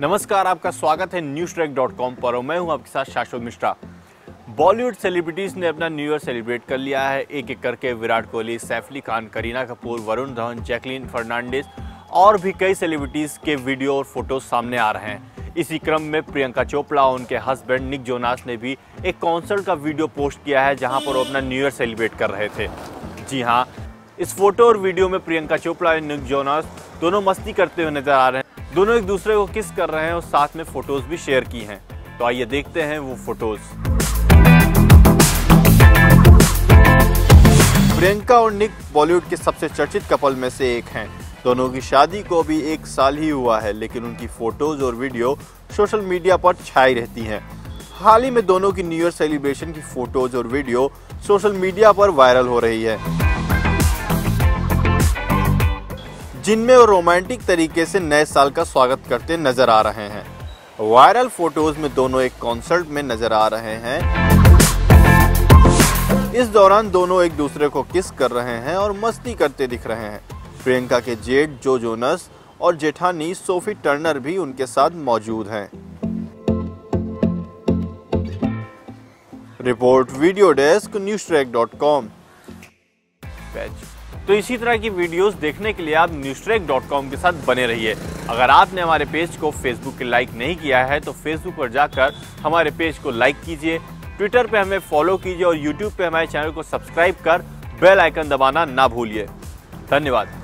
नमस्कार, आपका स्वागत है न्यूज़ ट्रैक डॉट कॉम पर मैं हूँ आपके साथ शाश्वत मिश्रा। बॉलीवुड सेलिब्रिटीज ने अपना न्यू ईयर सेलिब्रेट कर लिया है। एक एक करके विराट कोहली, सैफ अली खान, करीना कपूर, वरुण धवन, जैकलीन फर्नांडिस और भी कई सेलिब्रिटीज के वीडियो और फ़ोटो सामने आ रहे हैं। इसी क्रम में प्रियंका चोपड़ा और उनके हस्बैंड निक जोनास ने भी एक कॉन्सर्ट का वीडियो पोस्ट किया है, जहाँ पर वो अपना न्यू ईयर सेलिब्रेट कर रहे थे। जी हाँ इस फ़ोटो और वीडियो में प्रियंका चोपड़ा और निक जोनास दोनों मस्ती करते हुए नज़र आ रहे हैं। दोनों एक दूसरे को किस कर रहे हैं और साथ में फ़ोटोज़ भी शेयर की हैं। तो आइए देखते हैं वो फ़ोटोज़ प्रियंका और निक बॉलीवुड के सबसे चर्चित कपल में से एक हैं। दोनों की शादी को भी एक साल ही हुआ है, लेकिन उनकी फ़ोटोज़ और वीडियो सोशल मीडिया पर छाई रहती हैं। हाल ही में दोनों की न्यू ईयर सेलिब्रेशन की फ़ोटोज़ और वीडियो सोशल मीडिया पर वायरल हो रही है। जिनमें वो रोमांटिक तरीके से नए साल का स्वागत करते नज़र आ रहे हैं। वायरल फ़ोटोज़ में दोनों एक कॉन्सर्ट में नज़र आ रहे हैं। इस दौरान दोनों एक दूसरे को किस कर रहे हैं और मस्ती करते दिख रहे हैं। प्रियंका के जेठ, जो जोनस और जेठानी सोफी टर्नर भी उनके साथ मौजूद हैं। Report, video desk, news track dot com. तो इसी तरह की वीडियोस देखने के लिए आप newstrek.com के साथ बने रहिए। अगर आपने हमारे पेज को फेसबुक के लाइक नहीं किया है तो फेसबुक पर जाकर हमारे पेज को लाइक कीजिए ट्विटर पे हमें फॉलो कीजिए और यूट्यूब पे हमारे चैनल को सब्सक्राइब कर बेल आइकन दबाना ना भूलिए। धन्यवाद।